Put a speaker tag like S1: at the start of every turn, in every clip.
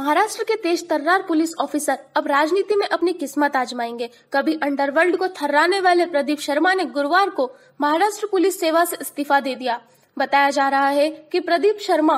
S1: महाराष्ट्र के तेज तर्रार police officer अब राजनीति में अपनी किस्मत आजमाएँगे। कभी अंडरवर्ल्ड को थर्राने वाले प्रदीप शर्मा ने गुरुवार को महाराष्ट्र पुलिस सेवा से इस्तीफा दे दिया। बताया जा रहा है कि प्रदीप शर्मा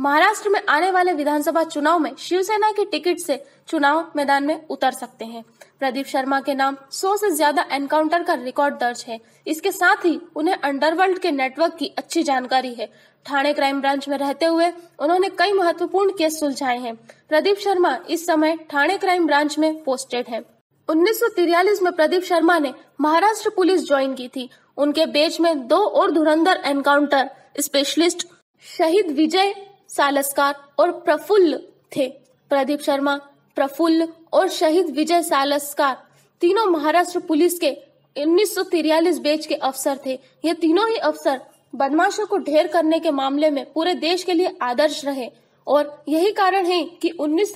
S1: महाराष्ट्र में आने वाले विधानसभा चुनाव में शिवसेना की टिकट से चुनाव मैदान में उतर सकते हैं। प्रदीप शर्मा के नाम 100 से ज़्यादा एनकाउंटर का रिकॉर्ड दर्ज है। इसके साथ ही उन्हें अंडरवर्ल्ड के नेटवर्क की अच्छी जानकारी है। ठाणे क्राइम ब्रांच में रहते हुए उन्होंने कई महत्वपूर्ण केस सुलझाए हैं। प्रदीप शर्मा इस समय ठाणे क्राइम ब्रांच में पोस्टेड है। उन्नीस में प्रदीप शर्मा ने महाराष्ट्र पुलिस ज्वाइन की थी। उनके बेच में दो और धुरंधर एनकाउंटर स्पेशलिस्ट शहीद विजय सालस्कार और प्रफुल्ल थे। प्रदीप शर्मा, प्रफुल्ल और शहीद विजय सालस्कार तीनों महाराष्ट्र पुलिस के उन्नीस बैच के अफसर थे। ये तीनों ही अफसर बदमाशों को ढेर करने के मामले में पूरे देश के लिए आदर्श रहे। और यही कारण है कि उन्नीस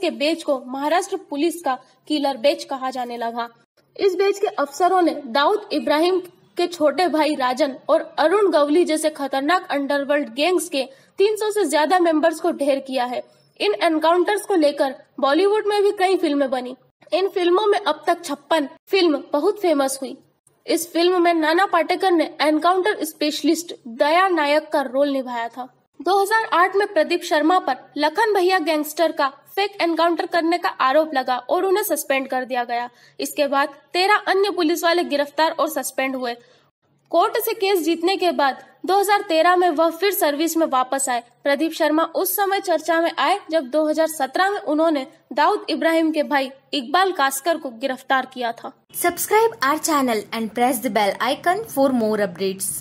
S1: के बेच को महाराष्ट्र पुलिस का किलर बेच कहा जाने लगा। इस बेच के अफसरों ने दाऊद इब्राहिम के छोटे भाई राजन और अरुण गवली जैसे खतरनाक अंडरवर्ल्ड गैंग्स के 300 से ज़्यादा मेंबर्स को ढेर किया है। इन एनकाउंटर्स को लेकर बॉलीवुड में भी कई फ़िल्में बनी। इन फ़िल्मों में अब तक छप्पन फ़िल्म बहुत फ़ेमस हुई। इस फ़िल्म में नाना पाटेकर ने एनकाउंटर स्पेशलिस्ट दया नायक का रोल निभाया था। 2008 में प्रदीप शर्मा पर लखन भैया गैंगस्टर का फेक एनकाउंटर करने का आरोप लगा और उन्हें सस्पेंड कर दिया गया। इसके बाद तेरह अन्य पुलिस वाले गिरफ़्तार और सस्पेंड हुए। कोर्ट से केस जीतने के बाद 2013 में वह फिर सर्विस में वापस आए। प्रदीप शर्मा उस समय चर्चा में आए जब 2017 में उन्होंने दाऊद इब्राहिम के भाई इकबाल कास्कर को गिरफ़्तार किया था।
S2: Subscribe our channel and press the bell icon for more updates